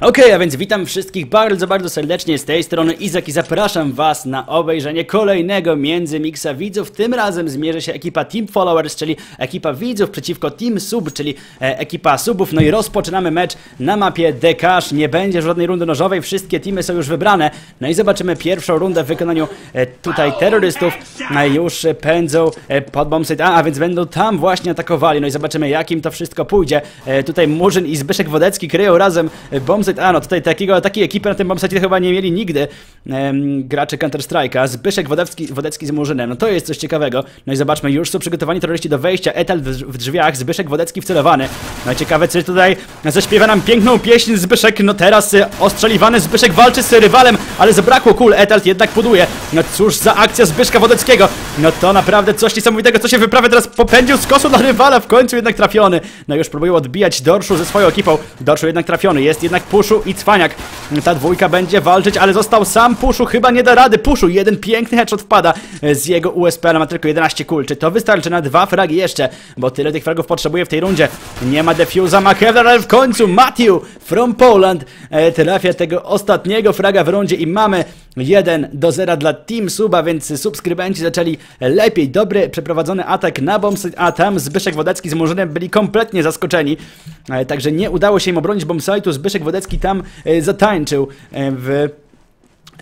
Okej, a więc witam wszystkich bardzo, bardzo serdecznie z tej strony Izak i zapraszam was na obejrzenie kolejnego międzymixa widzów. Tym razem zmierzy się ekipa Team Followers, czyli ekipa widzów przeciwko Team Sub, czyli e, ekipa subów. No i rozpoczynamy mecz na mapie Dekash. Nie będzie żadnej rundy nożowej, wszystkie teamy są już wybrane. No i zobaczymy pierwszą rundę w wykonaniu e, tutaj terrorystów. E, już pędzą e, pod bombsite A, a więc będą tam właśnie atakowali. No i zobaczymy jakim to wszystko pójdzie. E, tutaj Murzyn i Zbyszek Wodecki kryją razem e, bombsite A. No tutaj takiego, takiej ekipy na tym bombsite chyba nie mieli nigdy em, gracze Counter Strike'a. Zbyszek Wodecki, Wodecki z Murzynem. No to jest coś ciekawego. No i zobaczmy, już są przygotowani terroryści do wejścia. Etal w, w drzwiach, Zbyszek Wodecki wcelowany. No i ciekawe, czy tutaj zaśpiewa nam piękną pieśń Zbyszek. No teraz y, ostrzeliwany Zbyszek walczy z rywalem, ale zabrakło kul. Etalt jednak buduje. No cóż za akcja Zbyszka Wodeckiego. No to naprawdę coś niesamowitego, co się wyprawia. Teraz popędził z kosu dla rywala, w końcu jednak trafiony. No już próbują odbijać Dorszu ze swoją ekipą. Dorszu jednak trafiony. Jest jednak Puszu i Cwaniak. Ta dwójka będzie walczyć, ale został sam Puszu. Chyba nie da rady. Puszu, jeden piękny headshot wpada z jego USP, ale ma tylko 11 kul. Czy to wystarczy na dwa fragi jeszcze? Bo tyle tych fragów potrzebuje w tej rundzie. Nie ma defuza McKevlar, ale w końcu Matthew from Poland e, trafia tego ostatniego fraga w rundzie i mamy 1 do 0 dla Team Suba, więc subskrybenci zaczęli lepiej. Dobry przeprowadzony atak na bombsite, a tam Zbyszek Wodecki z Murzynem byli kompletnie zaskoczeni. E, Także nie udało się im obronić bombsite'u. Zbyszek Wodecki tam e, zatańczył e, w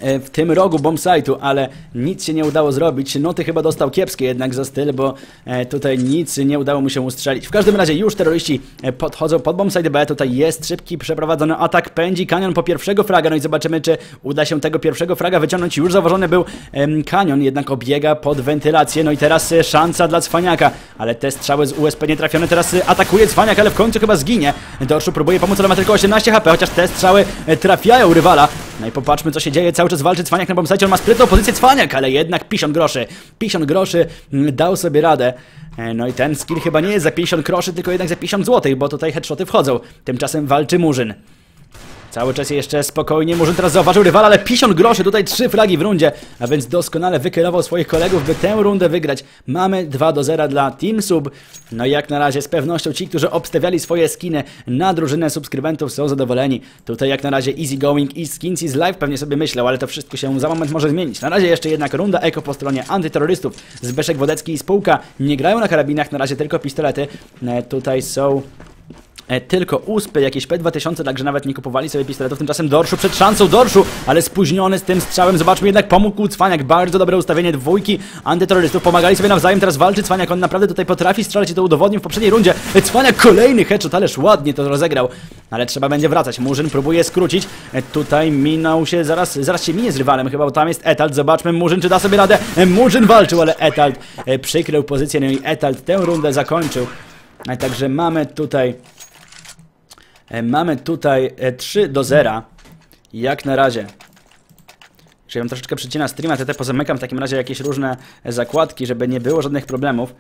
w tym rogu bombsite'u, ale nic się nie udało zrobić. Noty chyba dostał kiepskie jednak za styl, bo e, tutaj nic nie udało mu się ustrzelić. W każdym razie już terroryści e, podchodzą pod bombsite B. Tutaj jest szybki, przeprowadzony atak. Pędzi Kanion po pierwszego fraga. No i zobaczymy, czy uda się tego pierwszego fraga wyciągnąć. Już zauważony był Kanion, jednak obiega pod wentylację. No i teraz e, szansa dla Cwaniaka, ale te strzały z USP nie trafione. Teraz e, atakuje Cwaniak, ale w końcu chyba zginie. Dorszu próbuje pomóc, ale ma tylko 18 HP, chociaż te strzały e, trafiają rywala. No i popatrzmy, co się dzieje. Cały czas walczy Cwaniak na bombsite. On ma sprytną pozycję Cwaniak, ale jednak 50 groszy. 50 groszy mm, dał sobie radę. E, No i ten skill chyba nie jest za 50 groszy, tylko jednak za 50 złotych, bo tutaj headshoty wchodzą. Tymczasem walczy Murzyn. Cały czas jeszcze spokojnie, Murzyn teraz zauważył rywala, ale 50 groszy, tutaj trzy flagi w rundzie, a więc doskonale wykierował swoich kolegów, by tę rundę wygrać. Mamy 2 do 0 dla Team Sub. No i jak na razie z pewnością ci, którzy obstawiali swoje skiny na drużynę subskrybentów są zadowoleni. Tutaj jak na razie easy going i skins is live pewnie sobie myślał, ale to wszystko się za moment może zmienić. Na razie jeszcze jednak runda eko po stronie antyterrorystów. Zbyszek Wodecki i spółka nie grają na karabinach, na razie tylko pistolety. E, Tutaj są tylko uspy, jakieś P2000, także nawet nie kupowali sobie pistoletów. Tymczasem Dorszu przed szansą Dorszu, ale spóźniony z tym strzałem. Zobaczmy jednak pomógł Cwaniak. Bardzo dobre ustawienie dwójki antyterrorystów. Pomagali sobie nawzajem, teraz walczy Cwaniak. On naprawdę tutaj potrafi strzelać i to udowodnił w poprzedniej rundzie. E, Cwaniak kolejny headshot, ależ ładnie to rozegrał. Ale trzeba będzie wracać. Murzyn próbuje skrócić. E, Tutaj minął się, zaraz, zaraz się minie z rywalem. Chyba tam jest Etalt. Zobaczmy Murzyn, czy da sobie radę. E, Murzyn walczył, ale Etalt e, przykrył pozycję. No i Etalt tę rundę zakończył. E, Także mamy tutaj E, Mamy tutaj e, 3 do 0. Jak na razie. Jeżeli mam troszeczkę przycina streama, to te pozamykam w takim razie jakieś różne e, zakładki, żeby nie było żadnych problemów e,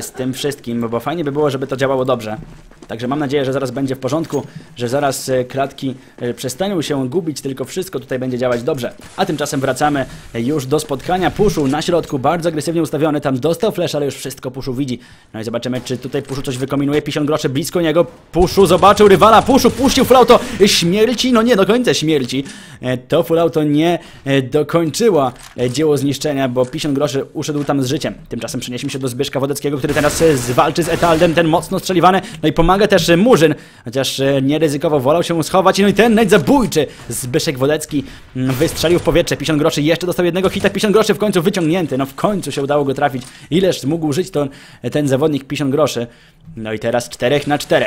z tym wszystkim, bo fajnie by było, żeby to działało dobrze. Także mam nadzieję, że zaraz będzie w porządku, że zaraz e, klatki e, przestaną się gubić, tylko wszystko tutaj będzie działać dobrze. A tymczasem wracamy e, już do spotkania. Puszu na środku, bardzo agresywnie ustawiony, tam dostał flash, ale już wszystko Puszu widzi. No i zobaczymy, czy tutaj Puszu coś wykombinuje, 50 groszy blisko niego. Puszu zobaczył rywala, Puszu puścił full auto śmierci, no nie do końca śmierci. E, To full auto nie e, dokończyła e, dzieło zniszczenia, bo 50 groszy uszedł tam z życiem. Tymczasem przenieśmy się do Zbyszka Wodeckiego, który teraz e, zwalczy z Etaldem, ten mocno strzeliwany, no i pomaga też e, Murzyn, chociaż e, nie ryzykowo, wolał się schować, no i ten nać zabójczy Zbyszek Wodecki mm, wystrzelił w powietrze, 50 groszy, jeszcze dostał jednego hita, 50 groszy w końcu wyciągnięty, no w końcu się udało go trafić, ileż mógł żyć to, ten zawodnik 50 groszy, no i teraz 4 na 4.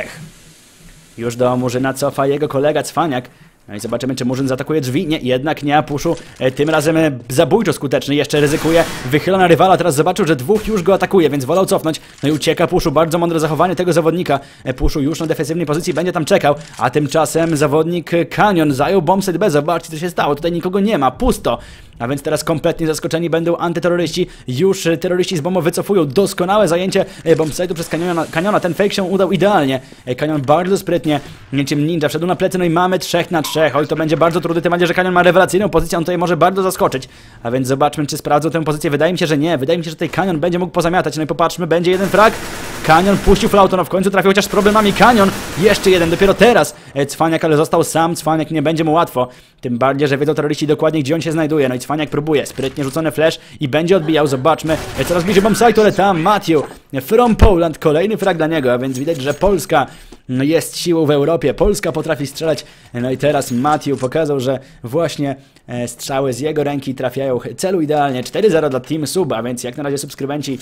Już do Murzyna cofa jego kolega Cwaniak. No i zobaczymy, czy Murzyn zaatakuje drzwi. Nie, jednak nie, Puszu e, tym razem e, zabójczo skuteczny. Jeszcze ryzykuje, wychyla na rywala. Teraz zobaczył, że dwóch już go atakuje, więc wolał cofnąć. No i ucieka Puszu. Bardzo mądre zachowanie tego zawodnika. E, Puszu już na defensywnej pozycji będzie tam czekał. A tymczasem zawodnik Canyon zajął bombset B. Zobaczcie, co się stało. Tutaj nikogo nie ma, pusto. A więc teraz kompletnie zaskoczeni będą antyterroryści. Już e, terroryści z bombą wycofują. Doskonałe zajęcie e, bombsite'u przez kaniona, kaniona. Ten fake się udał idealnie. E, Kanion bardzo sprytnie, niczym ninja, wszedł na plecy, no i mamy trzech na trzech. Oj, to będzie bardzo trudny, bardziej, że Kanion ma rewelacyjną pozycję, on tutaj może bardzo zaskoczyć. A więc zobaczmy, czy sprawdzą tę pozycję. Wydaje mi się, że nie. Wydaje mi się, że tutaj Kanion będzie mógł pozamiatać. No i popatrzmy, będzie jeden frag. Kanion puścił flauto, no w końcu trafił chociaż z problemami Kanion. Jeszcze jeden, dopiero teraz. Cwaniak, ale został sam. Cwaniak nie będzie mu łatwo. Tym bardziej, że wiedzą terroryści dokładnie, gdzie on się znajduje. No i Cwaniak próbuje. Sprytnie rzucony flash i będzie odbijał. Zobaczmy. E, Coraz bliżej bombsite, ale tam Matthew from Poland. Kolejny frag dla niego, a więc widać, że Polska no, jest siłą w Europie. Polska potrafi strzelać. No i teraz Matthew pokazał, że właśnie e, strzały z jego ręki trafiają celu idealnie. 4-0 dla Team Sub, a więc jak na razie subskrybenci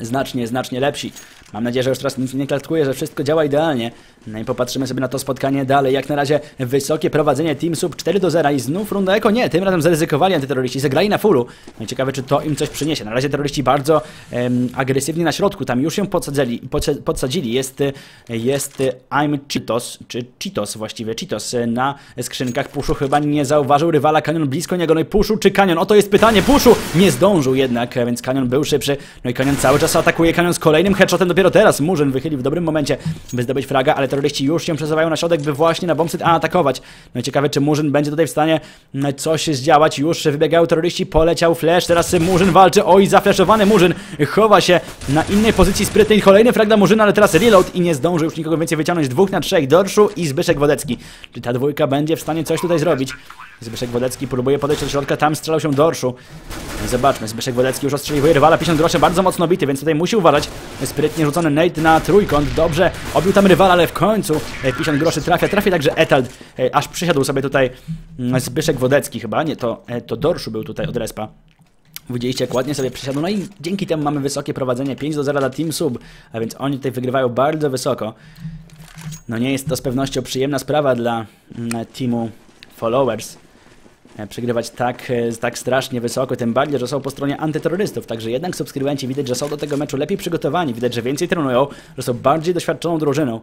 znacznie, znacznie lepsi. Mam nadzieję, że już teraz nic nie klatkuje, że wszystko działa idealnie. No i popatrzymy sobie na to spotkanie dalej. Jak na razie wysokie prowadzenie Team Sub 4 do 0 i znów runda Eko. Nie, tym razem zaryzykowali antyterroryści, zagrali na fullu. No i ciekawe, czy to im coś przyniesie. Na razie terroryści bardzo em, agresywnie na środku, tam już się podsadzili. podsa- podsadzili. Jest, jest I'm Cheetos, czy Cheetos właściwie, Cheetos na skrzynkach. Puszu chyba nie zauważył rywala, Kanion blisko niego. No i Puszu czy Kanion? Oto jest pytanie. Puszu nie zdążył jednak, e, więc Kanion był szybszy. No i Kanion cały czas atakuje. Kanion z kolejnym headshotem dopiero teraz. Murzyn wychylił w dobrym momencie, by zdobyć fraga, ale terroryści już się przesuwają na środek, by właśnie na bombsite atakować. No i ciekawe, czy Murzyn będzie tutaj w stanie mm, coś zdziałać. Już wybiegają terroryści, poleciał flash, teraz Murzyn walczy. Oj, zafleszowany Murzyn chowa się na innej pozycji sprytnej. Kolejny frag dla Murzyna, ale teraz reload i nie zdąży już nikogo więcej wyciągnąć. Dwóch na trzech, Dorszu i Zbyszek Wodecki. Czy ta dwójka będzie w stanie coś tutaj zrobić? Zbyszek Wodecki próbuje podejść do środka, tam strzelał się Dorszu. Zobaczmy, Zbyszek Wodecki już ostrzeliwuje rywala, 50 groszy, bardzo mocno bity, więc tutaj musi uważać. Sprytnie rzucony Nate na trójkąt, dobrze, obił tam rywala, ale w końcu e, 50 groszy trafia, trafia także Etald, e, aż przysiadł sobie tutaj mm, Zbyszek Wodecki chyba, nie, to, e, to Dorszu był tutaj od respa. Widzieliście, jak ładnie sobie przysiadł, no i dzięki temu mamy wysokie prowadzenie, 5 do 0 dla Team Sub, a więc oni tutaj wygrywają bardzo wysoko. No nie jest to z pewnością przyjemna sprawa dla mm, teamu Followers e, przegrywać tak, e, tak strasznie wysoko, tym bardziej, że są po stronie antyterrorystów. Także jednak subskrybenci widać, że są do tego meczu lepiej przygotowani, widać, że więcej trenują, że są bardziej doświadczoną drużyną.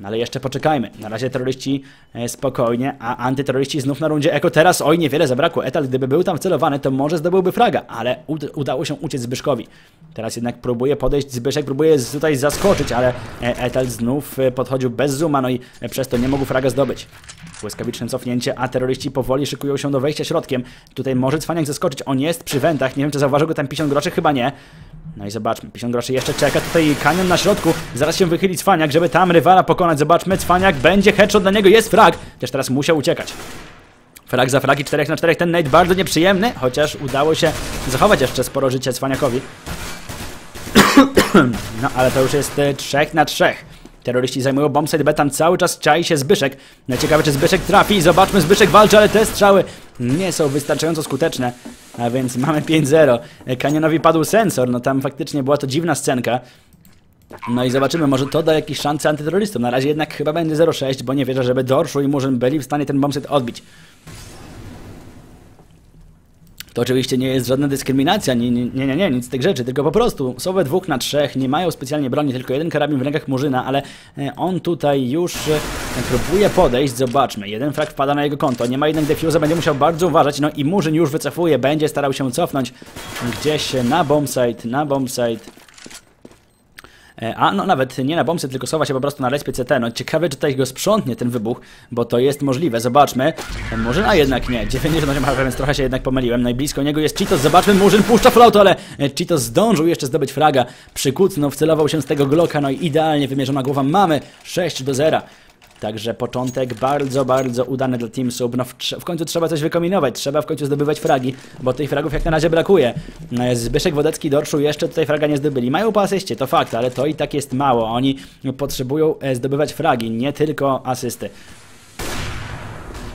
No ale jeszcze poczekajmy. Na razie terroryści e, spokojnie, a antyterroryści znów na rundzie Eko. Teraz, oj, niewiele zabrakło. Etal, gdyby był tam wcelowany, to może zdobyłby fraga, ale ud- udało się uciec Zbyszkowi. Teraz jednak próbuje podejść, Zbyszek próbuje tutaj zaskoczyć, ale e, Etal znów e, podchodził bez zooma, no i e, przez to nie mógł fraga zdobyć. Błyskawiczne cofnięcie, a terroryści powoli szykują się do wejścia środkiem. Tutaj może Cwaniak zaskoczyć, on jest przy wentach, nie wiem czy zauważył go tam 50 groszy, chyba nie. No i zobaczmy, 50 groszy jeszcze czeka, tutaj kanion na środku, zaraz się wychyli Cwaniak, żeby tam rywala pokonać, zobaczmy, Cwaniak będzie, headshot dla niego, jest frag, też teraz musiał uciekać. Frag za fragi, 4 na 4, ten nade bardzo nieprzyjemny, chociaż udało się zachować jeszcze sporo życia Cwaniakowi. No ale to już jest 3 na 3. Terroryści zajmują bombsite B, tam cały czas czai się Zbyszek. No ciekawe czy Zbyszek trafi, zobaczmy, Zbyszek walczy, ale te strzały nie są wystarczająco skuteczne. A więc mamy 5-0. Kanionowi padł sensor, no tam faktycznie była to dziwna scenka. No i zobaczymy, może to da jakieś szanse antyterrorystom. Na razie jednak chyba będzie 0-6, bo nie wierzę, żeby Dorszu i Murzyn byli w stanie ten bombsite odbić. To oczywiście nie jest żadna dyskryminacja, nie, nie, nie, nie, nic z tych rzeczy, tylko po prostu są we dwóch na trzech, nie mają specjalnie broni, tylko jeden karabin w rękach Murzyna, ale e, on tutaj już e, próbuje podejść, zobaczmy, jeden frag wpada na jego konto, nie ma jednak defuza, będzie musiał bardzo uważać, no i Murzyn już wycofuje, będzie starał się cofnąć gdzieś na bombsite, na bombsite. E, A no nawet nie na bombsite, tylko sowa się po prostu na respie CT. No ciekawe, czy tutaj go sprzątnie ten wybuch, bo to jest możliwe. Zobaczmy. E, Murzyn, a jednak nie. 98 HP, więc trochę się jednak pomyliłem. Najblisko niego jest Cheetos. Zobaczmy, Murzyn puszcza flauto, ale e, Cheetos zdążył jeszcze zdobyć fraga. Przykucnął, wcelował się z tego Glocka, no i idealnie wymierzona głowa. Mamy 6 do 0. Także początek bardzo, bardzo udany dla Team Sub. No w, w końcu trzeba coś wykombinować, trzeba w końcu zdobywać fragi, bo tych fragów jak na razie brakuje. E, Zbyszek Wodecki, Dorszu jeszcze tutaj fraga nie zdobyli. Mają po asyście, to fakt, ale to i tak jest mało. Oni potrzebują e, zdobywać fragi, nie tylko asysty.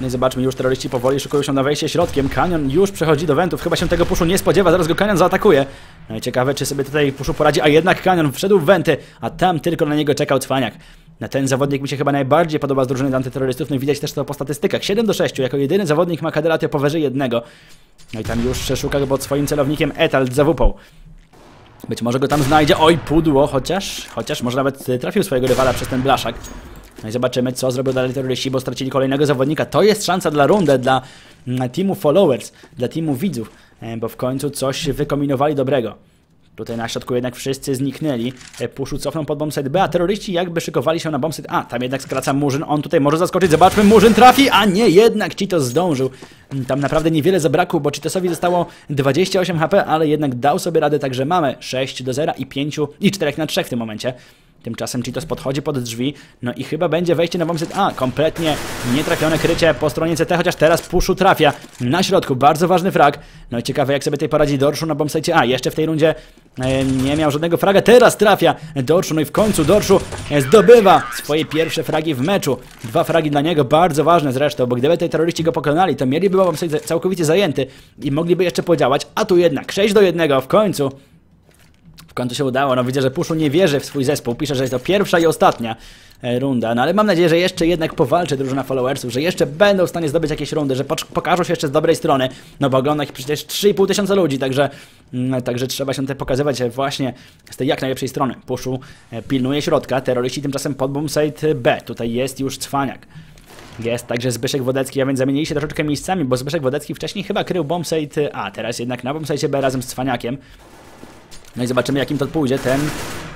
No i zobaczmy, już terroryści powoli szykują się na wejście środkiem. Kanion już przechodzi do wentów, chyba się tego puszu nie spodziewa, zaraz go Kanion zaatakuje. No i ciekawe, czy sobie tutaj puszu poradzi, a jednak Kanion wszedł w wenty, a tam tylko na niego czekał Cwaniak. Na ten zawodnik mi się chyba najbardziej podoba z drużyny antyterrorystów, no i widać też to po statystykach. 7 do 6, jako jedyny zawodnik ma kaderatę powyżej jednego. No i tam już szuka pod swoim celownikiem Etald za wupą. Być może go tam znajdzie. Oj, pudło, chociaż, chociaż może nawet y, trafił swojego rywala przez ten blaszak. No i zobaczymy, co zrobią dalej terroryści, bo stracili kolejnego zawodnika. To jest szansa dla rundę, dla mm, teamu followers, dla teamu widzów, e, bo w końcu coś wykombinowali dobrego. Tutaj na środku jednak wszyscy zniknęli. E, Puszu cofną pod bombsite B, a terroryści jakby szykowali się na bombsite A. Tam jednak skraca Murzyn, on tutaj może zaskoczyć. Zobaczmy, Murzyn trafi, a nie, jednak Cheetos zdążył. Mm, Tam naprawdę niewiele zabrakło, bo Cheetosowi zostało 28 HP, ale jednak dał sobie radę, także mamy 6 do 0 i 5 i 4 na 3 w tym momencie. Tymczasem Cheetos podchodzi pod drzwi, no i chyba będzie wejście na bombset A. Kompletnie nietrafione krycie po stronie CT, chociaż teraz Puszu trafia na środku. Bardzo ważny frag. No i ciekawe jak sobie tutaj poradzi Dorszu na bombsite A. Jeszcze w tej rundzie e, nie miał żadnego fraga, teraz trafia Dorszu. No i w końcu Dorszu e, zdobywa swoje pierwsze fragi w meczu. Dwa fragi dla niego, bardzo ważne zresztą, bo gdyby tej terroryści go pokonali, to mieliby bombsite całkowicie zajęty i mogliby jeszcze podziałać, a tu jednak 6 do 1 w końcu. W końcu się udało. No widzę, że Puszu nie wierzy w swój zespół. Pisze, że jest to pierwsza i ostatnia e, runda. No ale mam nadzieję, że jeszcze jednak powalczy drużyna followersów, że jeszcze będą w stanie zdobyć jakieś rundy, że pokażą się jeszcze z dobrej strony. No bo ogląda ich przecież 3,5 tysiąca ludzi, także, mm, także trzeba się tutaj pokazywać właśnie z tej jak najlepszej strony. Puszu e, pilnuje środka, terroryści tymczasem pod bombsite B. Tutaj jest już cwaniak. Jest także Zbyszek Wodecki, a więc zamienili się troszeczkę miejscami, bo Zbyszek Wodecki wcześniej chyba krył bombsite A, teraz jednak na bombsite B razem z Cwaniakiem. No i zobaczymy jakim to pójdzie. Ten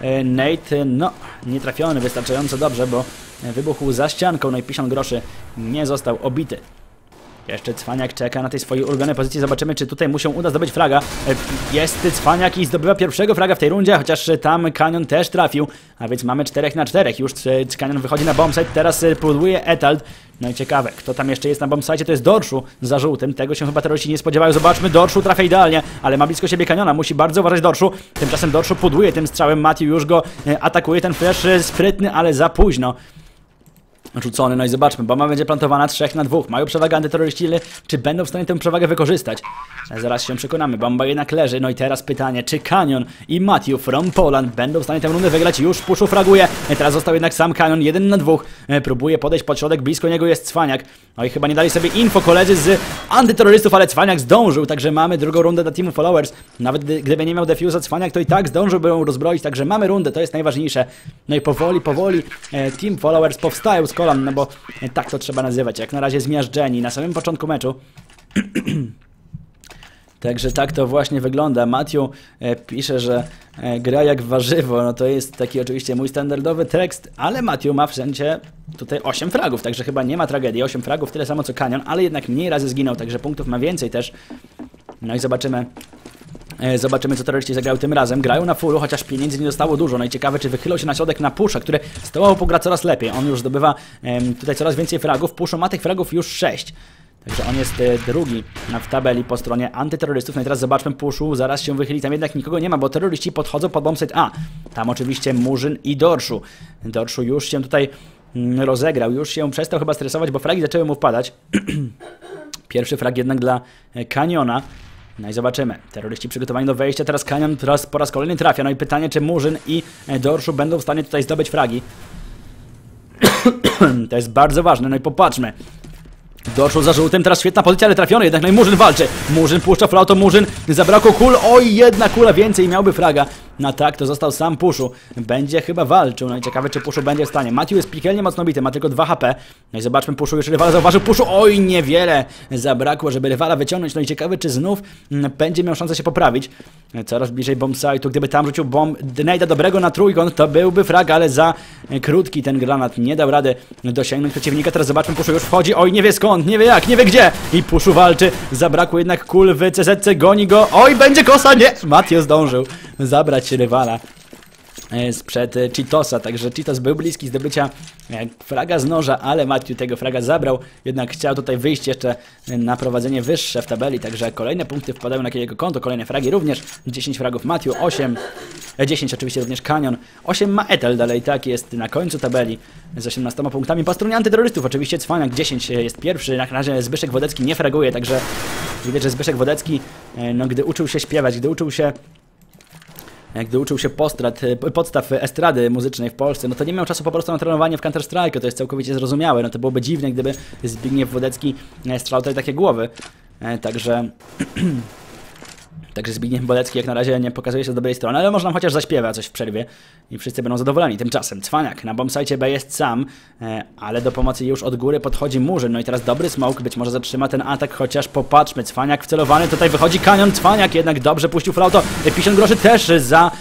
e, Nate, e, no, nie trafiony wystarczająco dobrze, bo e, wybuchł za ścianką, no i 50 groszy nie został obity. Jeszcze Cwaniak czeka na tej swojej ulubionej pozycji. Zobaczymy, czy tutaj mu się uda zdobyć fraga. E, Jest Cwaniak i zdobywa pierwszego fraga w tej rundzie, chociaż e, tam Kanion też trafił. A więc mamy 4 na 4. Już e, Kanion wychodzi na bombsite, teraz e, pudłuje Etald. No i ciekawe, kto tam jeszcze jest na bombsite, to jest Dorszu za żółtym. Tego się chyba terroryści nie spodziewają. Zobaczmy, Dorszu trafia idealnie, ale ma blisko siebie Kaniona. Musi bardzo uważać Dorszu. Tymczasem Dorszu pudłuje tym strzałem. Matthew już go e, atakuje. Ten flash e, sprytny, ale za późno rzucony. No i zobaczmy, bomba będzie plantowana 3 na 2. Mają przewagę antyterroryści, ale czy będą w stanie tę przewagę wykorzystać? E, Zaraz się przekonamy. Bomba jednak leży. No i teraz pytanie, czy Kanion i Matthew from Poland będą w stanie tę rundę wygrać? Już Puszu fraguje. E, Teraz został jednak sam Kanion, 1 na 2. E, Próbuje podejść pod środek, blisko niego jest Cwaniak. No i chyba nie dali sobie info koledzy z antyterrorystów, ale Cwaniak zdążył, także mamy drugą rundę dla Teamu Followers. Nawet gdy- gdyby nie miał defusa Cwaniak, to i tak zdążyłby ją rozbroić, także mamy rundę, to jest najważniejsze. No i powoli, powoli Team Followers powstają kolan, no bo tak to trzeba nazywać. Jak na razie zmiażdżeni na samym początku meczu. Także tak to właśnie wygląda. Matthew e, pisze, że e, gra jak warzywo. No to jest taki oczywiście mój standardowy tekst, ale Matthew ma wszędzie tutaj 8 fragów, także chyba nie ma tragedii. 8 fragów, tyle samo co Kanion, ale jednak mniej razy zginął, także punktów ma więcej też. No i zobaczymy. E, Zobaczymy, co terroryści zagrają tym razem. Grają na fullu, chociaż pieniędzy nie dostało dużo. No i ciekawe, czy wychylą się na środek na Pusza, który stołowo pogra coraz lepiej. On już zdobywa tutaj coraz więcej fragów. Puszu ma tych fragów już 6. Także on jest e, drugi w tabeli po stronie antyterrorystów. No i teraz zobaczmy Puszu, zaraz się wychyli. Tam jednak nikogo nie ma, bo terroryści podchodzą pod bombsite A. Tam oczywiście Murzyn i Dorszu. Dorszu już się tutaj mm, rozegrał, już się przestał chyba stresować, bo fragi zaczęły mu wpadać. Pierwszy frag jednak dla e, Kaniona. No i zobaczymy. Terroryści przygotowani do wejścia. Teraz Kanion teraz po raz kolejny trafia. No i pytanie, czy Murzyn i Dorszu będą w stanie tutaj zdobyć fragi. to jest bardzo ważne. No i popatrzmy. Doszło za żółtym, teraz świetna pozycja, ale trafiony jednak, no i Murzyn walczy. Murzyn puszcza flauto, Murzyn, zabrakło kul, oj, jedna kula więcej miałby fraga. No tak, to został sam Puszu. Będzie chyba walczył, no i ciekawe, czy Puszu będzie w stanie. Matthew jest piekielnie mocno bity, ma tylko 2 HP. No i zobaczmy, Puszu już rywala zauważył, Puszu, oj, niewiele zabrakło, żeby rywala wyciągnąć. No i ciekawe, czy znów mm, będzie miał szansę się poprawić. Coraz bliżej bomb site'u, gdyby tam rzucił bomb Dnejda dobrego na trójkąt, to byłby frag, ale za krótki ten granat nie dał rady dosięgnąć przeciwnika. Teraz zobaczmy, Puszu już wchodzi, oj, nie wie skąd, nie wie jak, nie wie gdzie. I Puszu walczy, zabrakło jednak kul w CZ, goni go, oj, będzie kosa, nie! Matthew zdążył zabrać rywala sprzed e, Cheetosa, także Cheetos był bliski zdobycia e, fraga z noża, ale Matthew tego fraga zabrał, jednak chciał tutaj wyjść jeszcze e, na prowadzenie wyższe w tabeli, także kolejne punkty wpadają na jego konto, kolejne fragi również, 10 fragów Matthew, 8, e, 10 oczywiście również Kanion, 8 ma Ethel dalej, tak jest na końcu tabeli z 18 punktami, po antyterrorystów oczywiście Cwaniak 10 jest pierwszy, na razie Zbyszek Wodecki nie fraguje, także widać, że Zbyszek Wodecki, e, no gdy uczył się śpiewać, gdy uczył się gdy uczył się postrat, e, podstaw estrady muzycznej w Polsce, no to nie miał czasu po prostu na trenowanie w Counter-Strike, to jest całkowicie zrozumiałe. No to byłoby dziwne, gdyby Zbigniew Wodecki e, strzelał tutaj takie głowy. E, Także Także Zbigniew Bolecki jak na razie nie pokazuje się z dobrej strony, ale można chociaż zaśpiewa coś w przerwie i wszyscy będą zadowoleni. Tymczasem Cwaniak na bombsite B jest sam, e, ale do pomocy już od góry podchodzi Murzyn. No i teraz dobry smoke, być może zatrzyma ten atak, chociaż popatrzmy. Cwaniak wcelowany, tutaj wychodzi kanion. Cwaniak jednak dobrze puścił flauto. 50 groszy też za,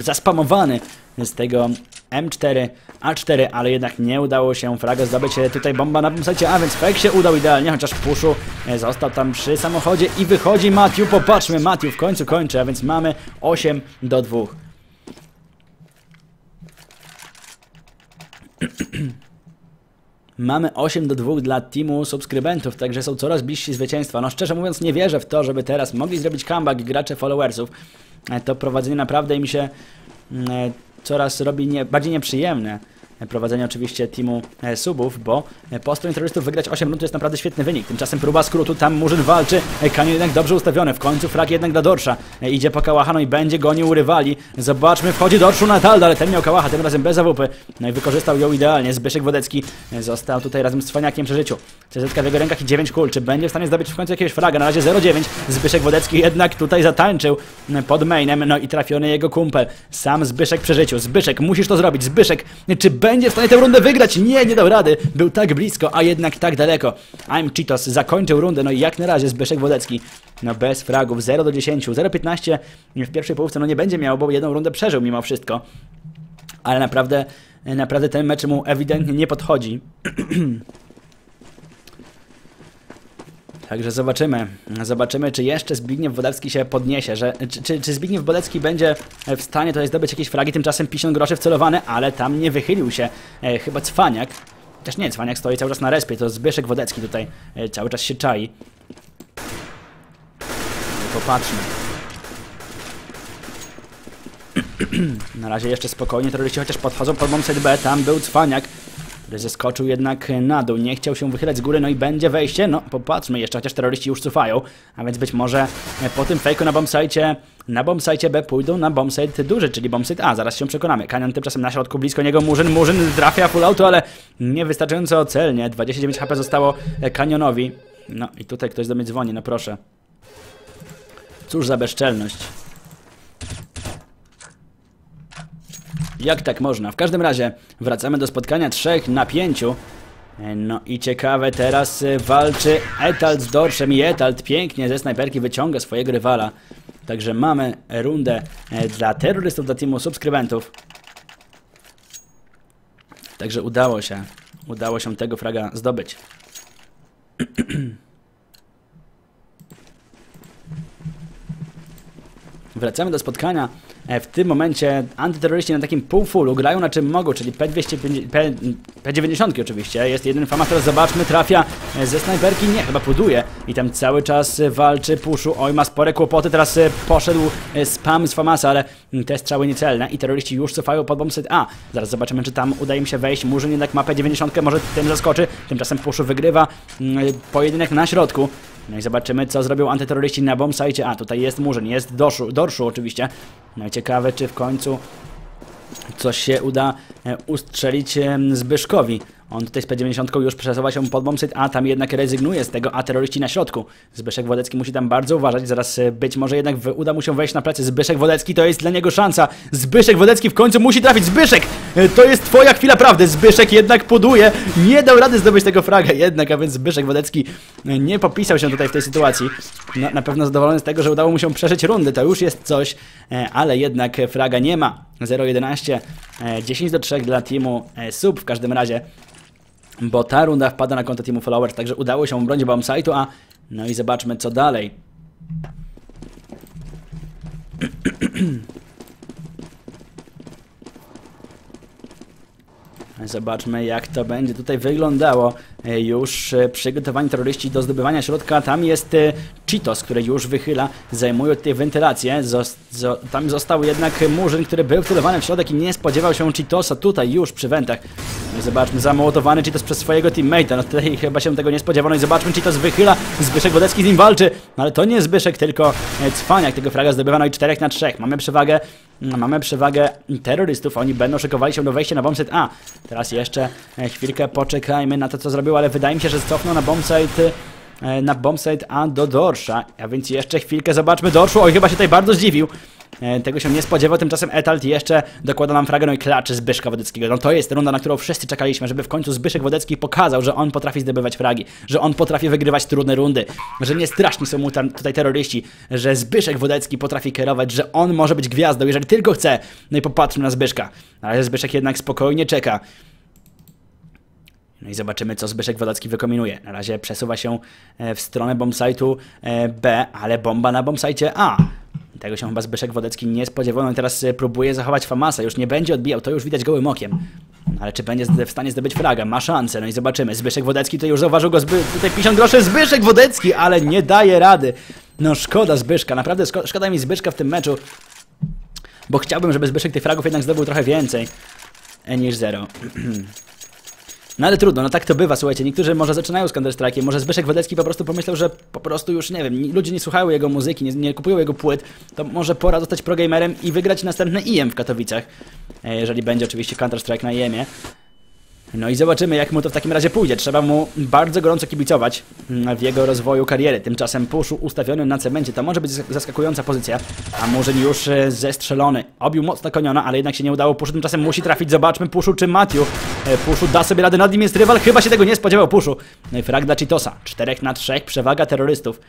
zaspamowany z tego M4, A4, ale jednak nie udało się Fraga zdobyć tutaj bomba na bombsite A, więc fake się udał idealnie, chociaż Puszu e, został tam przy samochodzie i wychodzi Matthew, popatrzmy, Matthew w końcu kończy, a więc mamy 8 do 2. Mamy 8 do 2 dla teamu subskrybentów, także są coraz bliżsi zwycięstwa. No szczerze mówiąc nie wierzę w to, żeby teraz mogli zrobić comeback gracze followersów. E, To prowadzenie naprawdę mi się mm, e, coraz robi nie, bardziej nieprzyjemne. Prowadzenie oczywiście teamu e, subów, bo e, po stronie terrorystów wygrać 8 rund to jest naprawdę świetny wynik. Tymczasem próba skrótu, tam Murzyn walczy, e, Kanion jednak dobrze ustawiony, w końcu frag jednak dla Dorsza. Idzie po Kałacha, no i będzie gonił rywali. Zobaczmy, wchodzi Dorszu na Talda, ale ten miał Kałacha, tym razem bez AWP. No i wykorzystał ją idealnie. Zbyszek Wodecki został tutaj razem z Cwaniakiem przy życiu. CZ w jego rękach i 9 kul. Czy będzie w stanie zdobyć w końcu jakiegoś fraga? Na razie 0,9. Zbyszek Wodecki jednak tutaj zatańczył pod mainem, no i trafiony jego kumpel. Sam Zbyszek przy życiu. Zbyszek, musisz to zrobić. Zbyszek, czy będzie w stanie tę rundę wygrać? Nie, nie dał rady. Był tak blisko, a jednak tak daleko. I'm Cheetos zakończył rundę, no i jak na razie Zbyszek Wodecki, no bez fragów, 0 do 10, 0,15 w pierwszej połówce, no nie będzie miał, bo jedną rundę przeżył mimo wszystko. Ale naprawdę, naprawdę ten mecz mu ewidentnie nie podchodzi. Także zobaczymy, zobaczymy, czy jeszcze Zbigniew Wodecki się podniesie, że, czy, czy, Zbigniew Wodecki będzie w stanie tutaj zdobyć jakieś fragi, tymczasem 50 groszy wcelowane, ale tam nie wychylił się e, chyba Cwaniak. Też nie, Cwaniak stoi cały czas na respie, to Zbyszek Wodecki tutaj e, cały czas się czai. Popatrzmy. Na razie jeszcze spokojnie, terroryści chociaż podchodzą pod bombsite B, tam był Cwaniak, który zeskoczył jednak na dół, nie chciał się wychylać z góry, no i będzie wejście, no popatrzmy jeszcze, chociaż terroryści już cofają, a więc być może po tym fejku na bombsite, na bombsite B pójdą na bombsite duży, czyli bombsite A, zaraz się przekonamy. Kanion tymczasem na środku, blisko niego Murzyn, Murzyn trafia full auto, ale niewystarczająco celnie, 29 HP zostało Kanionowi, no i tutaj ktoś do mnie dzwoni, no proszę. Cóż za bezczelność. Jak tak można? W każdym razie wracamy do spotkania trzech na pięciu. E, No i ciekawe, teraz e, walczy Etalt z Dorszem i Etalt pięknie ze snajperki wyciąga swojego rywala. Także mamy rundę e, dla terrorystów, dla teamu subskrybentów. Także udało się, udało się tego fraga zdobyć. Wracamy do spotkania. E, W tym momencie antyterroryści na takim półfulu grają na czym mogą, czyli P250, P, P90 oczywiście. Jest jeden Famas, teraz zobaczmy, trafia e, ze snajperki, nie, chyba puduje. I tam cały czas e, walczy, puszu, oj ma spore kłopoty, teraz poszedł spam z Famasa, ale mm, te strzały niecelne i terroryści już cofają pod bombset A. Zaraz zobaczymy, czy tam uda im się wejść. Murzyn jednak ma P90, może tym zaskoczy. Tymczasem puszu wygrywa mm, pojedynek na środku. No i zobaczymy, co zrobią antyterroryści na bombsite. A, tutaj jest Murzyn, jest Dorszu, Dorszu oczywiście. No i ciekawe, czy w końcu coś się uda e, ustrzelić Zbyszkowi. On tutaj z P90 już przesuwa się pod bombsite, a tam jednak rezygnuje z tego, a terroryści na środku. Zbyszek Wodecki musi tam bardzo uważać, zaraz e, być może jednak uda mu się wejść na plecy. Zbyszek Wodecki to jest dla niego szansa. Zbyszek Wodecki w końcu musi trafić. Zbyszek! E, To jest twoja chwila prawdy. Zbyszek jednak poduje. Nie dał rady zdobyć tego fraga jednak, a więc Zbyszek Wodecki e, nie popisał się tutaj w tej sytuacji. No, na pewno zadowolony z tego, że udało mu się przeżyć rundy. To już jest coś, ale jednak fraga nie ma. 0-11, e, 10 do 3 dla teamu sub w każdym razie bo ta runda wpada na konto Teamu Followers, także udało się obronić bombsite'u, a no i zobaczmy co dalej. Zobaczmy jak to będzie tutaj wyglądało. E, Już e, przygotowani terroryści do zdobywania środka. Tam jest e, Cheetos, który już wychyla, zajmuje tutaj wentylację. Tam został jednak Murzyn, który był wcelowany w środek i nie spodziewał się Cheetosa tutaj już przy wentach. No zobaczmy, zamołotowany Cheetos przez swojego teammate'a. No tutaj chyba się tego nie spodziewano i zobaczmy, Cheetos wychyla, Zbyszek Wodecki z nim walczy. No ale to nie Zbyszek, tylko Cwaniak tego fraga zdobywa, no i 4 na 3. Mamy przewagę, mamy przewagę terrorystów, oni będą szykowali się do wejścia na bombsite A. Teraz jeszcze e, chwilkę poczekajmy na to, co zrobił, ale wydaje mi się, że cofnął na bombsite e, na bombsite, a do Dorsza. A więc jeszcze chwilkę zobaczmy Dorszu. Oj, chyba się tutaj bardzo zdziwił. E, Tego się nie spodziewał, tymczasem Etalt jeszcze dokłada nam fragę, no i klaczy Zbyszka Wodeckiego. No to jest runda, na którą wszyscy czekaliśmy, żeby w końcu Zbyszek Wodecki pokazał, że on potrafi zdobywać fragi, że on potrafi wygrywać trudne rundy, że nie straszni są mu tam tutaj terroryści, że Zbyszek Wodecki potrafi kierować, że on może być gwiazdą, jeżeli tylko chce. No i popatrzmy na Zbyszka. Razie Zbyszek jednak spokojnie czeka. No i zobaczymy, co Zbyszek Wodecki wykombinuje. Na razie przesuwa się e, w stronę bombsite'u e, B, ale bomba na bombsite A. Tego się chyba Zbyszek Wodecki nie spodziewał. No i teraz e, próbuje zachować Famasa. Już nie będzie odbijał, to już widać gołym okiem. Ale czy będzie w stanie zdobyć fraga? Ma szansę, no i zobaczymy. Zbyszek Wodecki to już zauważył go zby... tutaj 50 groszy. Zbyszek Wodecki, ale nie daje rady. No szkoda Zbyszka, naprawdę szko- szkoda mi Zbyszka w tym meczu. Bo chciałbym, żeby Zbyszek tych fragów jednak zdobył trochę więcej e, niż zero. No ale trudno, no tak to bywa, słuchajcie, niektórzy może zaczynają z Counter-Strike'iem, może Zbyszek Wodecki po prostu pomyślał, że po prostu już, nie wiem, ludzie nie słuchają jego muzyki, nie, nie kupują jego płyt, to może pora zostać progamerem i wygrać następne IEM w Katowicach, e, jeżeli będzie oczywiście Counter-Strike na IEMie. No i zobaczymy, jak mu to w takim razie pójdzie. Trzeba mu bardzo gorąco kibicować mm, w jego rozwoju kariery. Tymczasem Puszu ustawiony na cemencie to może być zas- zaskakująca pozycja. A Murzyn już e, zestrzelony. Obił mocno koniona, ale jednak się nie udało. Puszu tymczasem musi trafić. Zobaczmy Puszu czy Matiu. E, Puszu da sobie radę, nad nim jest rywal. Chyba się tego nie spodziewał Puszu. No i frag dla Cheetosa. 4 na 3, przewaga terrorystów.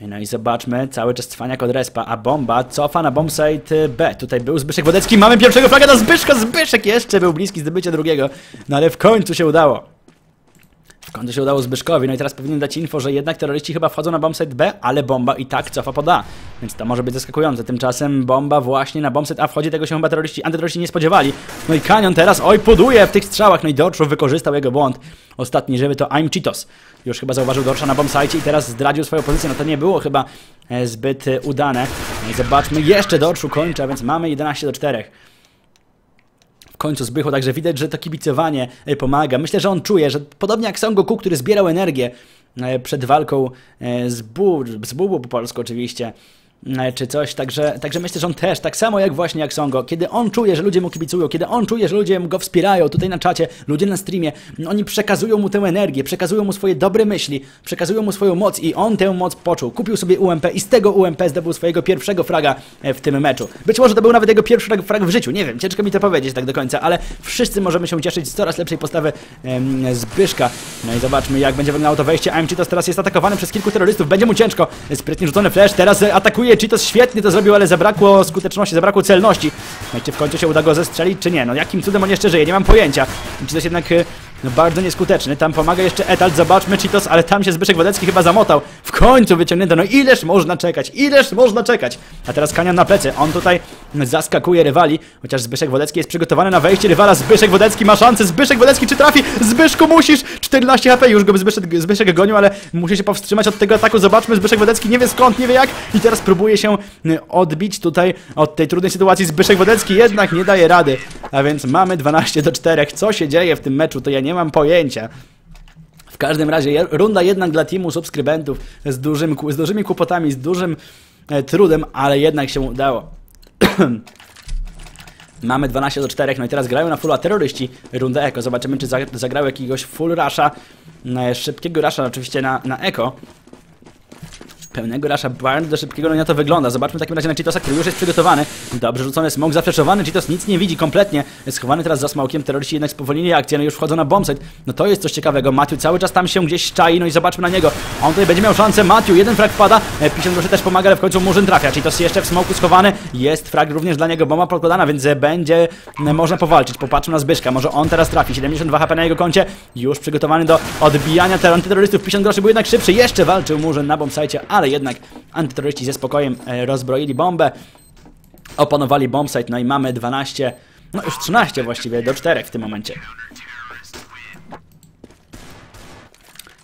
No i zobaczmy, cały czas cwaniak od respa, a bomba cofa na bombsite B. Tutaj był Zbyszek Wodecki, mamy pierwszego flaga na Zbyszka, Zbyszek jeszcze był bliski zdobycia drugiego, no ale w końcu się udało. W końcu się udało Zbyszkowi, no i teraz powinien dać info, że jednak terroryści chyba wchodzą na bombsite B, ale bomba i tak cofa pod A, więc to może być zaskakujące. Tymczasem bomba właśnie na bombsite A wchodzi, tego się chyba terroryści, antyterroryści nie spodziewali. No i Kanion teraz, oj, poduje w tych strzałach, no i Dorczu wykorzystał jego błąd. Ostatni żywy to I'm Cheetos. Już chyba zauważył Dorsza na bombsite i teraz zdradził swoją pozycję, no to nie było chyba e, zbyt e, udane. No i zobaczmy, jeszcze Dorszu kończy, a więc mamy 11 do 4 w końcu zbychu, także widać, że to kibicowanie e, pomaga. Myślę, że on czuje, że podobnie jak Son Goku, który zbierał energię e, przed walką e, z, z Bubu po polsku oczywiście, czy coś, także, także myślę, że on też, tak samo jak właśnie jak Songo, kiedy on czuje, że ludzie mu kibicują, kiedy on czuje, że ludzie go wspierają tutaj na czacie, ludzie na streamie, no oni przekazują mu tę energię, przekazują mu swoje dobre myśli, przekazują mu swoją moc i on tę moc poczuł. Kupił sobie UMP i z tego UMP zdobył swojego pierwszego fraga e, w tym meczu. Być może to był nawet jego pierwszy frag- w życiu, nie wiem, ciężko mi to powiedzieć tak do końca, ale wszyscy możemy się cieszyć z coraz lepszej postawy em, Zbyszka. No i zobaczmy jak będzie wyglądało to wejście. AM Cheetos teraz jest atakowany przez kilku terrorystów, będzie mu ciężko. Sprytnie rzucony flash, teraz e, atakuje Cheetos, świetnie to zrobił, ale zabrakło skuteczności, zabrakło celności. No i czy w końcu się uda go zestrzelić, czy nie? No jakim cudem on jeszcze żyje, nie mam pojęcia. Cheetos jednak e, no, bardzo nieskuteczny, tam pomaga jeszcze Etalt, zobaczmy Cheetos, ale tam się Zbyszek Wodecki chyba zamotał. W końcu wyciągnięto, no ileż można czekać, ileż można czekać. A teraz Kanian na plecy, on tutaj zaskakuje rywali, chociaż Zbyszek Wodecki jest przygotowany na wejście rywala, Zbyszek Wodecki ma szansę, Zbyszek Wodecki czy trafi? Zbyszku musisz, 14 HP, już go Zbyszek, Zbyszek gonił, ale musi się powstrzymać od tego ataku, zobaczmy, Zbyszek Wodecki nie wie skąd, nie wie jak i teraz próbuje się y, odbić tutaj od tej trudnej sytuacji, Zbyszek Wodecki jednak nie daje rady, a więc mamy 12 do 4, co się dzieje w tym meczu, to ja nie mam pojęcia. W każdym razie runda jednak dla teamu subskrybentów z, dużym, z dużymi kłopotami, z dużym e, trudem, ale jednak się udało. Mamy 12 do 4, no i teraz grają na fulla terroryści rundę eko. Zobaczymy, czy za- zagrają jakiegoś full rusha, e, szybkiego rusha oczywiście na, na eko. Pełnego rasza bardzo szybkiego, no na to wygląda. Zobaczmy w takim razie na Cheetosa, który już jest przygotowany. Dobrze rzucony smok, zafleszowany. Cheetos nic nie widzi kompletnie. Schowany teraz za smokiem. Terroryści jednak spowolnili akcję, no już wchodzą na bombsite. No to jest coś ciekawego. Matthew cały czas tam się gdzieś czai, no i zobaczmy na niego. On tutaj będzie miał szansę. Matthew, jeden frag wpada. E, 50 groszy też pomaga, ale w końcu Murzyn trafia. Cheetos jeszcze w smoku schowany. Jest frag również dla niego, bomba podkładana, więc będzie można powalczyć. Popatrzmy na Zbyszka, może on teraz trafi. 72 HP na jego koncie. Już przygotowany do odbijania ter- antyterrorystów. 50 groszy był jednak szybszy. Jeszcze walczył Murzyn na bombsite, ale jednak antyterroryści ze spokojem e, rozbroili bombę. Opanowali bombsite, no i mamy 12, no już 13 właściwie, do 4 w tym momencie.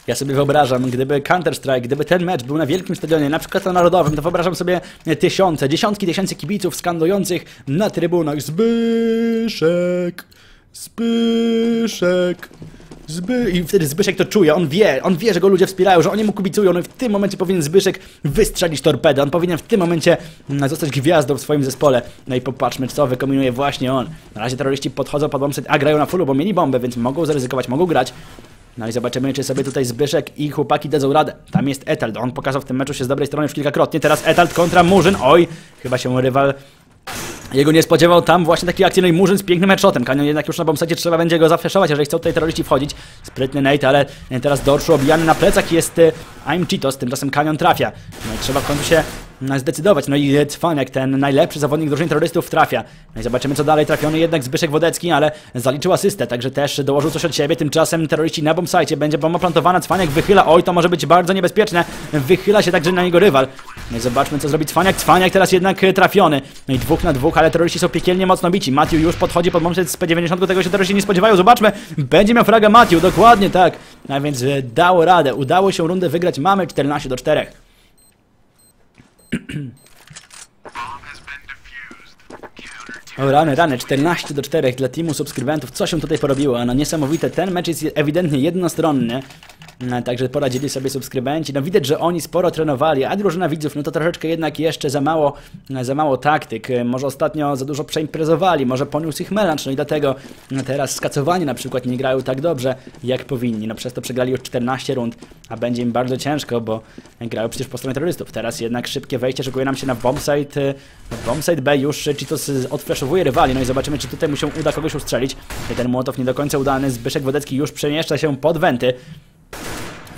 Ja sobie wyobrażam, gdyby Counter-Strike, gdyby ten mecz był na wielkim stadionie, na przykład na Narodowym, to wyobrażam sobie tysiące, dziesiątki tysięcy kibiców skandujących na trybunach Zbyszek, Zbyszek, Zby... I wtedy Zbyszek to czuje, on wie, on wie, że go ludzie wspierają, że oni mu kibicują, no i w tym momencie powinien Zbyszek wystrzelić torpedę, on powinien w tym momencie mm, zostać gwiazdą w swoim zespole. No i popatrzmy, co wykombinuje właśnie on. Na razie terroryści podchodzą pod bombset, a grają na fullu, bo mieli bombę, więc mogą zaryzykować, mogą grać. No i zobaczymy, czy sobie tutaj Zbyszek i chłopaki dadzą radę. Tam jest Etald, on pokazał w tym meczu się z dobrej strony już kilkakrotnie. Teraz Etald kontra Murzyn. Oj, chyba się rywal jego nie spodziewał tam właśnie takiej akcji, no Murzyn z pięknym headshotem. Kanion jednak już na bombsacie trzeba będzie go zafreszować, jeżeli chcą tutaj terroryści wchodzić. Sprytny Nate, ale teraz Dorszu obijany na plecach jest e, I'm Cheetos, tymczasem Kanion trafia. No i trzeba w końcu się zdecydować. No i Cwaniak, ten najlepszy zawodnik drużyny terrorystów trafia. No i zobaczymy co dalej. Trafiony jednak Zbyszek Wodecki, ale zaliczył asystę, także też dołożył coś od siebie. Tymczasem terroryści na bombsite. Będzie bomba plantowana, Cwaniak wychyla. Oj, to może być bardzo niebezpieczne. Wychyla się także na niego rywal. No i zobaczmy co zrobi Cwaniak. Cwaniak teraz jednak e, trafiony. No i dwóch na dwóch, ale terroryści są piekielnie mocno bici. Matthew już podchodzi pod bombsite z P90, tego się terroryści nie spodziewają. Zobaczmy, będzie miał fraga Matthew, dokładnie tak. A więc e, dało radę. Udało się rundę wygrać. Mamy 14 do 4. O rany, rany, 14 do 4 dla teamu subskrybentów. Co się tutaj porobiło? No niesamowite, ten mecz jest ewidentnie jednostronny. No, Także poradzili sobie subskrybenci. No widać, że oni sporo trenowali, a drużyna widzów, no to troszeczkę jednak jeszcze za mało, za mało taktyk. Może ostatnio za dużo przeimprezowali, może poniósł ich melanż, no i dlatego teraz skacowani na przykład nie grają tak dobrze, jak powinni. No przez to przegrali już 14 rund, a będzie im bardzo ciężko, bo grają przecież po stronie terrorystów. Teraz jednak szybkie wejście szykuje nam się na bombsite. Bombsite B już Cheetos odfleszowuje rywali, no i zobaczymy, czy tutaj mu się uda kogoś ustrzelić. Ten Młotow nie do końca udany, Zbyszek Wodecki już przemieszcza się pod wenty.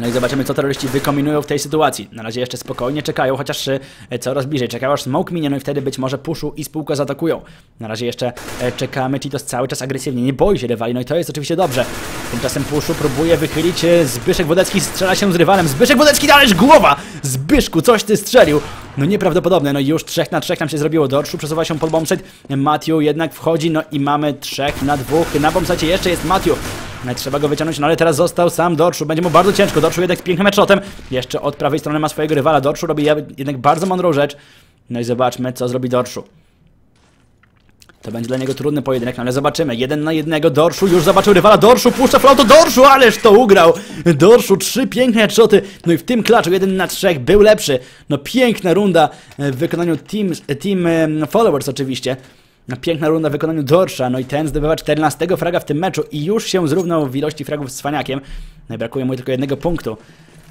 No i zobaczymy, co terroryści wykombinują w tej sytuacji. Na razie jeszcze spokojnie czekają, chociaż e, coraz bliżej. Czekają aż smoke minie, no i wtedy być może puszu i spółkę zaatakują. Na razie jeszcze e, czekamy, Cheetos cały czas agresywnie, nie boi się rywali, no i to jest oczywiście dobrze. Tymczasem puszu próbuje wychylić e, Zbyszek Wodecki, strzela się z rywalem. Zbyszek Wodecki, ależ głowa! Zbyszku, coś ty strzelił! No nieprawdopodobne, no już 3 na 3 nam się zrobiło. Dorszu przesuwa się pod bombsite, Matthew jednak wchodzi, no i mamy 3 na 2. Na bombsite jeszcze jest Matthew. No, trzeba go wyciągnąć, no ale teraz został sam Dorszu. Będzie mu bardzo ciężko. Dorszu jednak z pięknym headshotem. Jeszcze od prawej strony ma swojego rywala. Dorszu robi jednak bardzo mądrą rzecz. No i zobaczmy, co zrobi Dorszu. To będzie dla niego trudny pojedynek, no ale zobaczymy. Jeden na jednego. Dorszu już zobaczył rywala. Dorszu puszcza flauto. Dorszu, ależ to ugrał. Dorszu, trzy piękne headshoty. No i w tym klaczu jeden na trzech był lepszy. No piękna runda w wykonaniu Team, team Followers oczywiście. Piękna runda w wykonaniu Dorsza, no i ten zdobywa 14 fraga w tym meczu i już się zrównał w ilości fragów z Cwaniakiem. No brakuje mu tylko jednego punktu.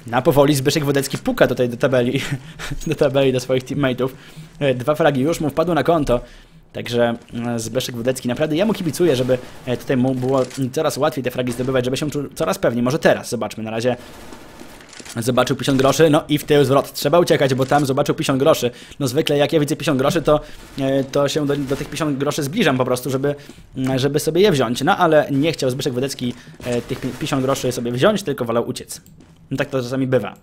Na powoli Zbyszek Wodecki puka tutaj do tabeli, do tabeli do swoich teammateów. Dwa fragi już mu wpadły na konto. Także Zbyszek Wodecki naprawdę, ja mu kibicuję, żeby tutaj mu było coraz łatwiej te fragi zdobywać, żeby się czuł coraz pewniej. Może teraz, zobaczmy, na razie Zobaczył 50 groszy, no i w tył zwrot. Trzeba uciekać, bo tam zobaczył 50 groszy. No zwykle jak ja widzę 50 groszy, to, to się do, do tych 50 groszy zbliżam po prostu, żeby, żeby sobie je wziąć. No ale nie chciał Zbyszek Wodecki tych 50 groszy sobie wziąć, tylko wolał uciec. No tak to czasami bywa.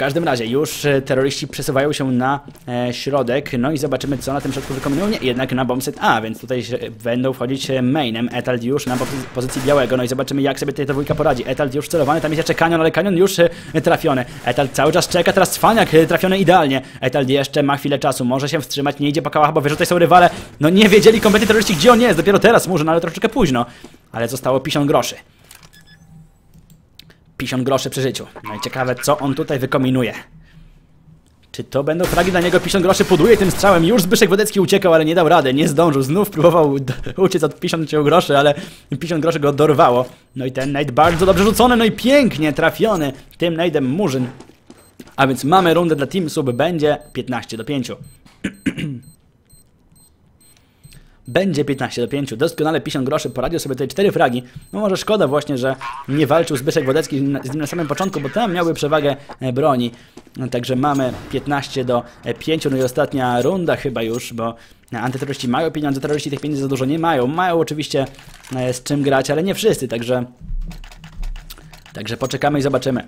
Każdym razie już terroryści przesuwają się na e, środek, no i zobaczymy co na tym środku wykonują. Nie, jednak na bombset A, więc tutaj będą wchodzić mainem. Etald już na pozycji białego, no i zobaczymy jak sobie tutaj ta dwójka poradzi. Etald już celowany, tam jest jeszcze Kanion, ale Kanion już e, trafiony. Etald cały czas czeka, teraz Cwaniak e, trafiony idealnie. Etald jeszcze ma chwilę czasu, może się wstrzymać, nie idzie po kałach, bo wie, że tutaj są rywale. No nie wiedzieli kompletnie terroryści gdzie on jest, dopiero teraz może, no ale troszeczkę późno. Ale zostało 50 groszy. 50 groszy przy życiu. No i ciekawe, co on tutaj wykombinuje. Czy to będą fragi dla niego? 50 groszy poduje tym strzałem. Już Zbyszek Wodecki uciekał, ale nie dał rady, nie zdążył. Znów próbował uciec od 50 groszy, ale 50 groszy go dorwało. No i ten nade bardzo dobrze rzucony, no i pięknie trafiony tym nade'em Murzyn. A więc mamy rundę dla Team Sub, będzie 15 do 5. Będzie 15 do 5. Doskonale 50 groszy. Poradził sobie tutaj 4 fragi. No może szkoda właśnie, że nie walczył Zbyszek Wodecki z nim na samym początku, bo tam miałby przewagę broni. No, także mamy 15 do 5. No i ostatnia runda chyba już, bo antyterroryści mają pieniądze, terroryści tych pieniędzy za dużo nie mają. Mają oczywiście z czym grać, ale nie wszyscy, także... Także poczekamy i zobaczymy.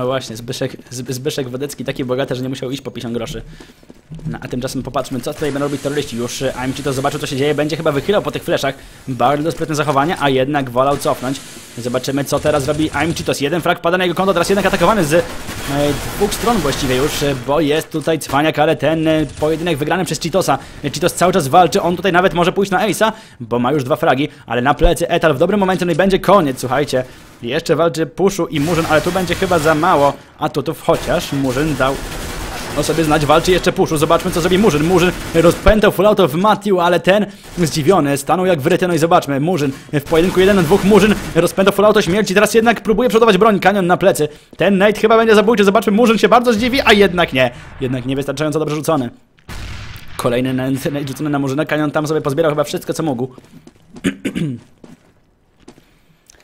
No właśnie, Zbyszek, Zbyszek Wodecki taki bogaty, że nie musiał iść po 50 groszy. No, a tymczasem popatrzmy, co tutaj będą robić terroryści. Już AMC to zobaczył, co się dzieje, będzie chyba wychylał po tych fleszach. Bardzo sprytne zachowanie, a jednak wolał cofnąć. Zobaczymy, co teraz robi AMC. Jeden frag pada na jego konto, teraz jednak atakowany z e, dwóch stron właściwie już, bo jest tutaj cwaniak, ale ten e, pojedynek wygrany przez Cheetosa. Cheetos cały czas walczy, on tutaj nawet może pójść na Ace'a, bo ma już dwa fragi, ale na plecy Etal w dobrym momencie, no i będzie koniec, słuchajcie. Jeszcze walczy Puszu i Murzyn, ale tu będzie chyba za mało atutów, chociaż Murzyn dał o sobie znać, walczy jeszcze puszu. Zobaczmy, co zrobi Murzyn. Murzyn rozpętał full auto w Matthew, ale ten zdziwiony, stanął jak wryty. No i zobaczmy, Murzyn w pojedynku 1 na 2. Murzyn rozpętał full auto śmierci. Teraz jednak próbuje przodować broń. Kanion na plecy. Ten Nate chyba będzie zabójczy. Zobaczmy, Murzyn się bardzo zdziwi, a jednak nie. Jednak niewystarczająco dobrze rzucony. Kolejny Nate rzucony na Murzyna. Kanion tam sobie pozbierał chyba wszystko, co mógł.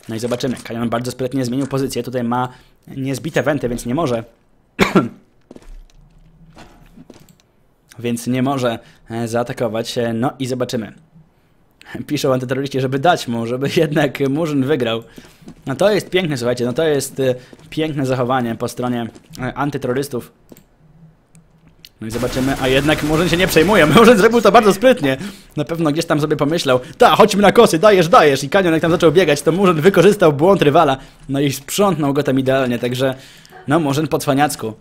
No i zobaczymy. Kanion bardzo sprytnie zmienił pozycję. Tutaj ma niezbite wenty, więc nie może. więc nie może e, zaatakować. No i zobaczymy. Piszą antyterroryści, żeby dać mu, żeby jednak Murzyn wygrał. No to jest piękne, słuchajcie, no to jest e, piękne zachowanie po stronie e, antyterrorystów. No i zobaczymy, a jednak Murzyn się nie przejmuje. Murzyn zrobił to bardzo sprytnie. Na pewno gdzieś tam sobie pomyślał, ta, chodźmy na kosy, dajesz, dajesz. I Kanion jak tam zaczął biegać, to Murzyn wykorzystał błąd rywala. No i sprzątnął go tam idealnie, także no Murzyn po cwaniacku.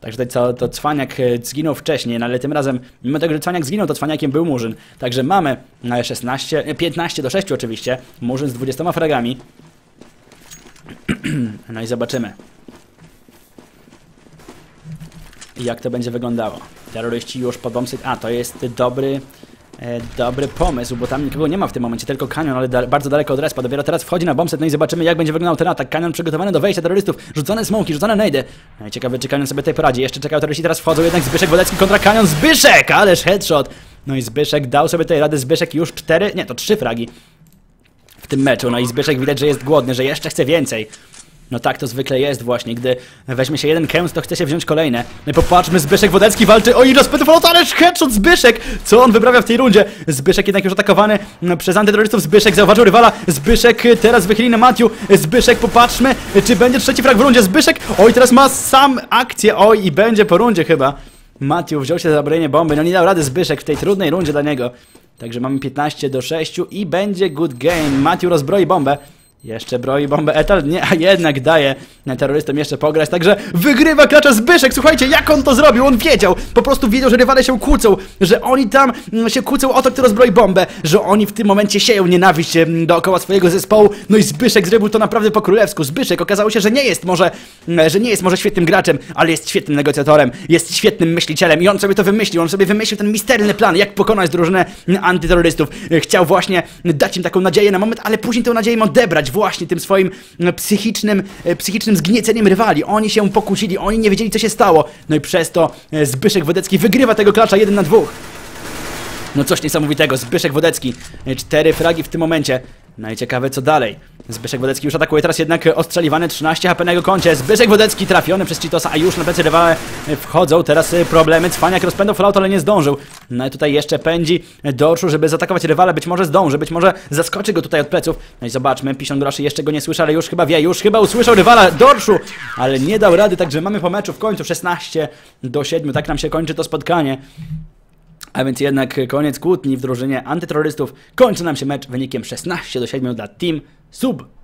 Także tutaj to Cwaniak e, zginął wcześniej, no ale tym razem, mimo tego, że Cwaniak zginął, to Cwaniakiem był Murzyn. Także mamy na 16, e, 15 do 6 oczywiście, Murzyn z 20 fragami. no i zobaczymy. Jak to będzie wyglądało. Terroryści już pod. A, to jest dobry... E, dobry pomysł, bo tam nikogo nie ma w tym momencie, tylko Kanion, ale da bardzo daleko od respa. Dopiero teraz wchodzi na bombset, no i zobaczymy jak będzie wyglądał ten atak. Kanion przygotowany do wejścia terrorystów, rzucone smoki, rzucone nejdy. No i ciekawe, czy Kanion sobie tutaj poradzi. Jeszcze czekają terroryści, teraz wchodzą jednak Zbyszek Wodecki kontra Kanion. Zbyszek! Ależ headshot! No i Zbyszek dał sobie tutaj radę. Zbyszek już cztery, nie, to trzy fragi w tym meczu. No i Zbyszek widać, że jest głodny, że jeszcze chce więcej. No tak to zwykle jest właśnie, gdy weźmie się jeden kęs, to chce się wziąć kolejne. No i popatrzmy, Zbyszek Wodecki walczy, oj, rozpętał ależ headshot Zbyszek! Co on wyprawia w tej rundzie? Zbyszek jednak już atakowany mm, przez antyterrorystów, Zbyszek zauważył rywala, Zbyszek y, teraz wychyli na Matiu, Zbyszek popatrzmy, czy będzie trzeci frag w rundzie, Zbyszek, oj, teraz ma sam akcję, oj, i będzie po rundzie chyba. Matiu wziął się za zabranie bomby, no nie dał rady Zbyszek w tej trudnej rundzie dla niego. Także mamy 15 do 6 i będzie good game. Matiu rozbroi bombę. Jeszcze broi bombę etal? Nie, a jednak daje terrorystom jeszcze pograć, także wygrywa klacza Zbyszek, słuchajcie, jak on to zrobił, on wiedział, po prostu wiedział, że rywale się kłócą, że oni tam mm, się kłócą o to, kto rozbroi bombę, że oni w tym momencie sieją nienawiść dookoła swojego zespołu, no i Zbyszek zrobił to naprawdę po królewsku, Zbyszek okazało się, że nie jest może, mm, że nie jest może świetnym graczem, ale jest świetnym negocjatorem, jest świetnym myślicielem i on sobie to wymyślił, on sobie wymyślił ten misterny plan, jak pokonać drużynę mm, antyterrorystów, chciał właśnie dać im taką nadzieję na moment, ale później tę nadzieję im odebrać, właśnie tym swoim e, psychicznym, e, psychicznym zgnieceniem rywali. Oni się pokłócili, oni nie wiedzieli co się stało. No i przez to e, Zbyszek Wodecki wygrywa tego klacza 1 na 2. No coś niesamowitego, Zbyszek Wodecki, e, cztery fragi w tym momencie. No i ciekawe co dalej. Zbyszek Wodecki już atakuje, teraz jednak ostrzeliwany 13 HP na jego koncie. Zbyszek Wodecki trafiony przez Cheetosa, a już na plecy rywale wchodzą. Teraz e, problemy. Cwaniak rozpędzał fallout, ale nie zdążył. No i tutaj jeszcze pędzi dorszu, żeby zaatakować rywale. Być może zdąży, być może zaskoczy go tutaj od pleców. No i zobaczmy, Piszon Groszy jeszcze go nie słyszy, ale już chyba wie, już chyba usłyszał rywala dorszu, ale nie dał rady, także mamy po meczu w końcu 16 do 7. Tak nam się kończy to spotkanie. A więc jednak koniec kłótni w drużynie antyterrorystów. Kończy nam się mecz wynikiem 16 do 7 dla Team Sub.